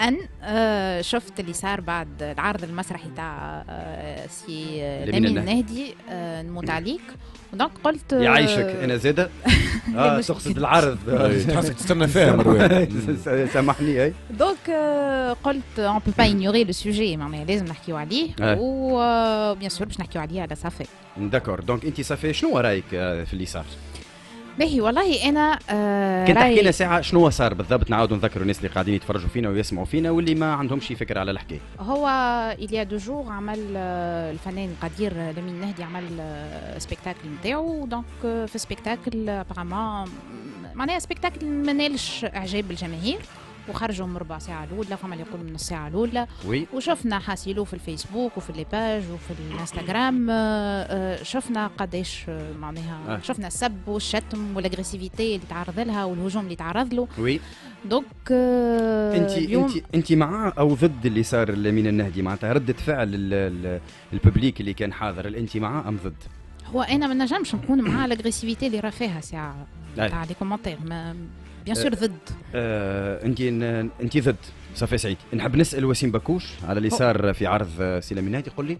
أن آه، شفت اللي صار بعد العرض المسرحي تاع آه، سي لمين لمين النهدي. آه، نموت عليك ودونك قلت آه، يعيشك إنا زادة؟ آه تقصد العرض. تحسك تستنى فيها مروان سامحني أي. دونك آه، قلت اون بو با ايغنوري لو سوجي معناها لازم نحكيو عليه. آه. وبيان سور باش نحكيو عليه على صافي. داكور دونك أنت صافي شنو رأيك آه، في اللي صار؟ باهي والله أنا آه، كان تحكي لنا ساعة شنو صار بالضبط نعاودوا نذكروا الناس اللي قاعدين يتفرجوا فينا ويسمعوا فينا واللي ما عندهمش فكرة على الحكاية. هو إليا دو جور عمل آه، الفنان القدير آه، لمين نهدي عمل آه، سبيكتاكل نتاعو. دونك آه، في سبيكتاكل ابارامون معناها سبيكتاكل ما نالش إعجاب الجماهير. وخرجوا من ربع ساعة الأولى فما اللي يقولوا من الساعة الأولى وي وشفنا حاسيلو في الفيسبوك وفي لي باج وفي الانستغرام آه، آه، شفنا قداش آه، معناها آه. شفنا السب والشتم والأغريسيفيتي اللي تعرض لها والهجوم اللي تعرض له وي دونك انت انت انت مع أو ضد اللي صار لمين النهدي معناتها ردة فعل ال- ال- الببليك اللي كان حاضر انت مع أم ضد؟ هو أنا ما نجمش نكون مع الأغريسيفيتي اللي راه فيها ساعة. تاع لي كومونتير بيان سور ضد آه انت انت ضد صافي سعيد. نحب نسأل وسيم بكوش على اللي صار في عرض آه، سي لمين النهدي قول لي؟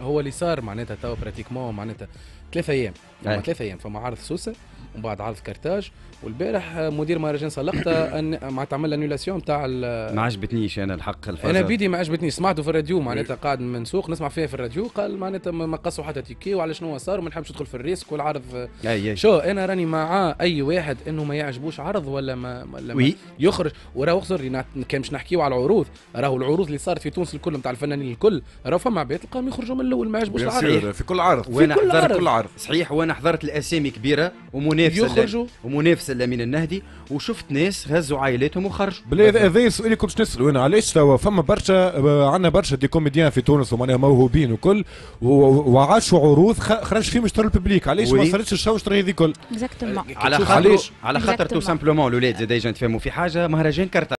هو اللي صار معناتها تو براتيكمون معناتها ثلاثة أيام. فما ثلاثة أيام فما عرض سوسة. ومن بعد عرض كرتاج. والبارح مدير مهرجان سلقطه أن معناتها عمل انيولاسيون تاع ال- ما عجبتنيش أنا الحق الفرجة. أنا بيدي ما عجبتني سمعته في الراديو معناتها قاعد من سوق نسمع فيها في الراديو. قال معناتها ما قصوا حتى تيكي وعلى شنو صار وما نحبش ندخل في الريسك والعرض. اي اي شو أنا راني مع أي واحد إنه ما يعجبوش عرض ولا ما ولا ما يخرج. وراه اخزر كان مش نحكيو على العروض. راهو العروض اللي صارت في تونس الكل نتاع الفنانين الكل. راهو فما عباد تلقاهم يخرجوا من الأول ما يعجبوش العرض. في كل عرض. وأنا كل حضرت عرض. كل عرض صحيح وأنا حضرت الأسامي كبيرة يخرجوا. ومنافسة لمين النهدي. وشفت ناس هزوا عائلاتهم وخرجوا. بلا هذا سؤالي كنت نسألوا أنا علاش توا فما برشا آه، عندنا برشا دي كوميديان في تونس ومعناها موهوبين وكل. وعاشوا عروض خ- خرج فيهم اشتروا الببليك. علاش ما. صارتش الشوشره هذه كل على خاطر؟ على خاطر تو. سامبلومون الأولاد زاد يجوا نتفاهموا في حاجة مهرجان كرتا